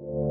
you